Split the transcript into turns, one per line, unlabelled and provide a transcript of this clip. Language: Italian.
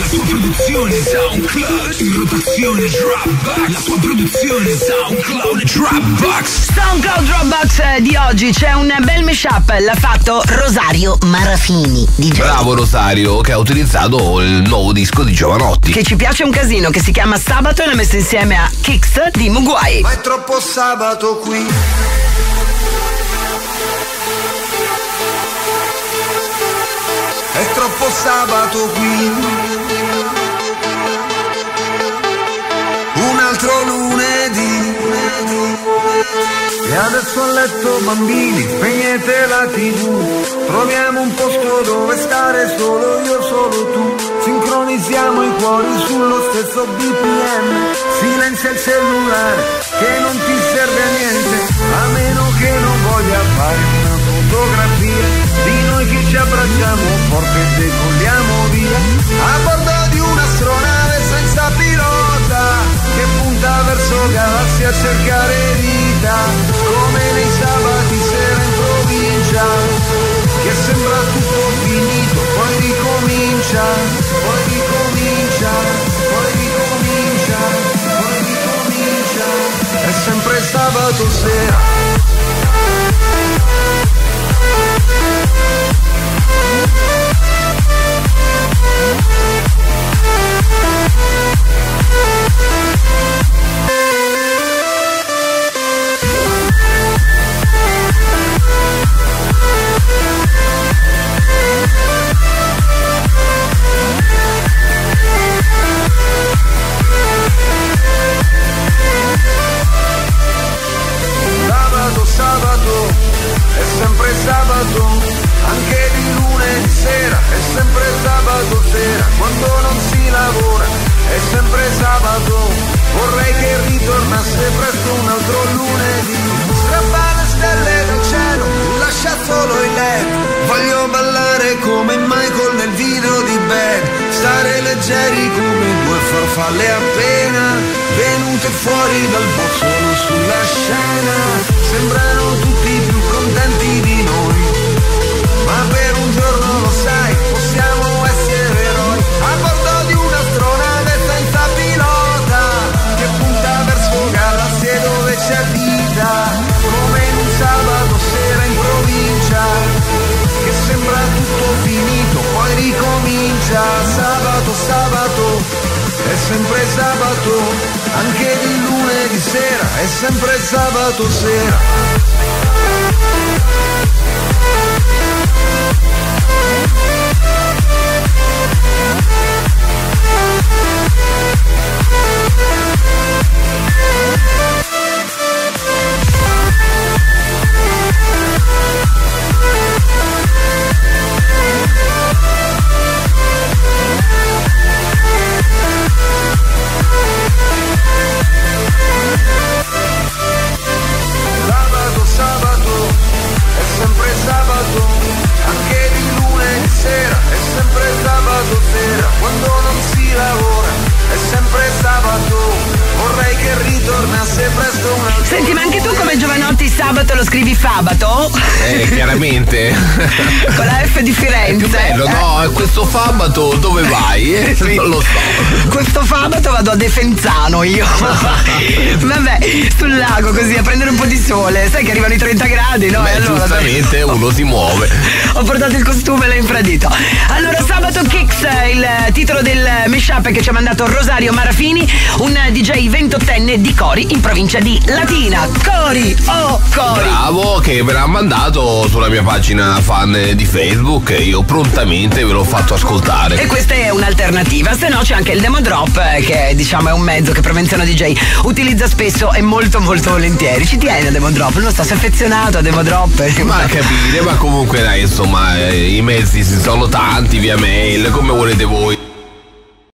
La tua produzione SoundCloud in rotazione Dropbox La tua produzione SoundCloud Dropbox
SoundCloud Dropbox eh, di oggi c'è un bel mashup, l'ha fatto Rosario Marafini, DJ.
Bravo Rosario che ha utilizzato il nuovo disco di Giovanotti.
Che ci piace un casino, che si chiama Sabato e l'ha messo insieme a Kicks di Muguai.
Ma è troppo sabato qui. È troppo sabato qui. E adesso a letto bambini, spegnete la tv Troviamo un posto dove stare solo io, solo tu. Sincronizziamo i cuori sullo stesso BPM Silenzia il cellulare che non ti serve a niente. A meno che non voglia fare una fotografia. Di noi che ci abbracciamo forte e decolliamo via A bordo di un'astronave senza pilota Che punta verso galassie a cercare quando non si lavora, è sempre sabato, vorrei che ritornasse presto un altro lunedì. Strappa le stelle dal cielo, lascia solo il letto, voglio ballare come Michael nel video di Bad, stare leggeri come due farfalle appena venute fuori dal bozzolo sulla scena. Sembrano tutti sera, è sempre sabato sera.
Senti, ma anche tu come Giovanotti sabato lo scrivi Fabato?
Eh, chiaramente.
Con la F di Firenze.
Più bello, no? Questo sabato dove vai? Eh,
Sì.
Non lo so.
Questo sabato vado a Defenzano io. Vabbè, sul lago così a prendere un po' di sole. Sai che arrivano i 30 gradi, no?
Beh,
E allora-
giustamente uno si muove.
Ho portato il costume e l'ho infradito. Allora, Sabato Kicks, il titolo del mashup che ci ha mandato Rosario Marafini, un DJ 28enne di Cori in provincia di Latina. Cori, oh Cori.
Bravo, che me l'ha mandato sulla mia pagina fan di Facebook e io prontamente ve l'ho fatto ascoltare.
E questa è un'alternativa, se no c'è anche il demo drop, eh, che diciamo è un mezzo che Provenzano DJ utilizza spesso e molto molto volentieri. Ci tiene a demo drop, non sto sei affezionato a demo drop.
Ma a capire, ma comunque dai, insomma, eh, i mezzi si sono tanti via mail, come volete voi.